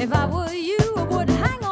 If I were you, I would hang on.